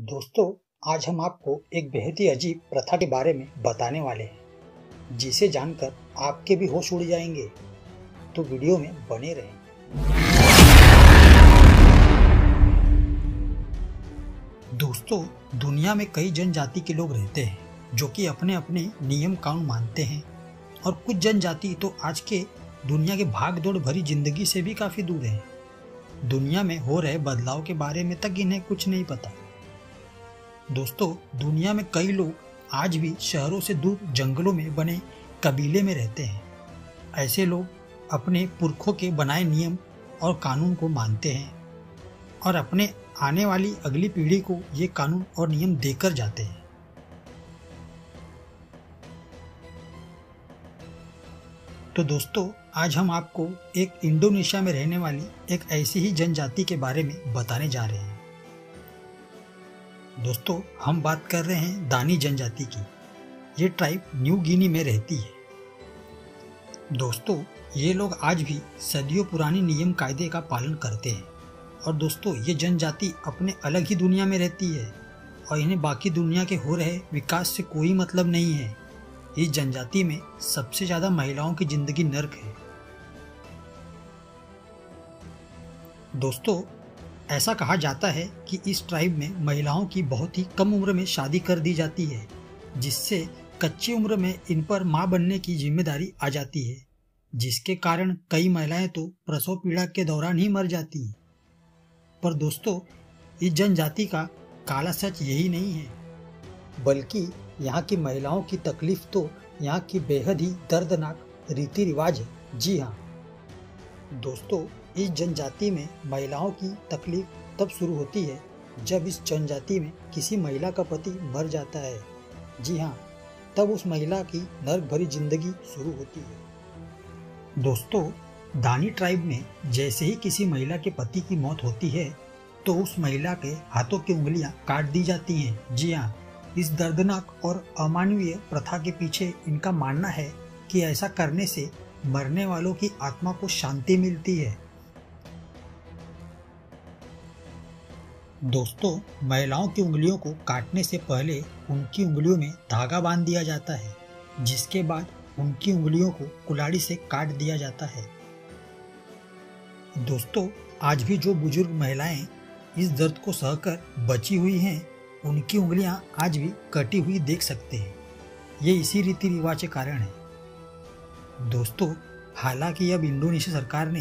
दोस्तों, आज हम आपको एक बेहद ही अजीब प्रथा के बारे में बताने वाले हैं, जिसे जानकर आपके भी होश उड़ जाएँगे। तो वीडियो में बने रहें। दोस्तों, दुनिया में कई जनजाति के लोग रहते हैं, जो कि अपने अपने नियम कानून मानते हैं। और कुछ जनजाति तो आज के दुनिया के भाग दौड़ भरी ज़िंदगी से भी काफ़ी दूर है। दुनिया में हो रहे बदलाव के बारे में तक इन्हें कुछ नहीं पता। दोस्तों, दुनिया में कई लोग आज भी शहरों से दूर जंगलों में बने कबीले में रहते हैं। ऐसे लोग अपने पुरखों के बनाए नियम और कानून को मानते हैं और अपने आने वाली अगली पीढ़ी को ये कानून और नियम देकर जाते हैं। तो दोस्तों, आज हम आपको एक इंडोनेशिया में रहने वाली एक ऐसी ही जनजाति के बारे में बताने जा रहे हैं। दोस्तों, हम बात कर रहे हैं दानी जनजाति की। ये ट्राइब न्यू गिनी में रहती है। दोस्तों, ये लोग आज भी सदियों पुरानी नियम कायदे का पालन करते हैं। और दोस्तों, ये जनजाति अपने अलग ही दुनिया में रहती है और इन्हें बाकी दुनिया के हो रहे विकास से कोई मतलब नहीं है। इस जनजाति में सबसे ज़्यादा महिलाओं की ज़िंदगी नर्क है। दोस्तों ऐसा कहा जाता है कि इस ट्राइब में महिलाओं की बहुत ही कम उम्र में शादी कर दी जाती है, जिससे कच्ची उम्र में इन पर माँ बनने की ज़िम्मेदारी आ जाती है, जिसके कारण कई महिलाएँ तो प्रसव पीड़ा के दौरान ही मर जाती हैं। पर दोस्तों, इस जनजाति का काला सच यही नहीं है, बल्कि यहाँ की महिलाओं की तकलीफ़ तो यहाँ की बेहद ही दर्दनाक रीति रिवाज है। जी हाँ। दोस्तों, इस जनजाति में महिलाओं की तकलीफ़ तब शुरू होती है जब इस जनजाति में किसी महिला का पति मर जाता है। जी हाँ तब उस महिला की नर्क भरी ज़िंदगी शुरू होती है। दोस्तों, दानी ट्राइब में जैसे ही किसी महिला के पति की मौत होती है तो उस महिला के हाथों की उंगलियाँ काट दी जाती हैं। जी हाँ इस दर्दनाक और अमानवीय प्रथा के पीछे इनका मानना है कि ऐसा करने से मरने वालों की आत्मा को शांति मिलती है। दोस्तों, महिलाओं की उंगलियों को काटने से पहले उनकी उंगलियों में धागा बाँध दिया जाता है, जिसके बाद उनकी उंगलियों को कुलाड़ी से काट दिया जाता है। दोस्तों, आज भी जो बुज़ुर्ग महिलाएँ इस दर्द को सहकर बची हुई हैं, उनकी उंगलियाँ आज भी कटी हुई देख सकते हैं। ये इसी रीति रिवाज के कारण है। दोस्तों, हालाँकि अब इंडोनेशिया सरकार ने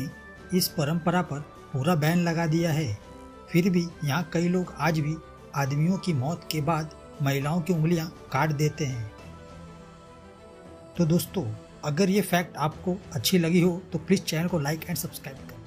इस परंपरा पर पूरा बैन लगा दिया है। फिर भी यहाँ कई लोग आज भी आदमियों की मौत के बाद महिलाओं की उंगलियाँ काट देते हैं। तो दोस्तों, अगर ये फैक्ट आपको अच्छी लगी हो तो प्लीज़ चैनल को लाइक एंड सब्सक्राइब करें।